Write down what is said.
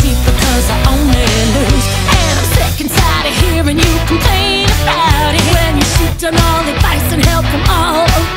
so I only lose. And I'm sick and tired of hearing you complain about it. When you shoot down all advice and help from all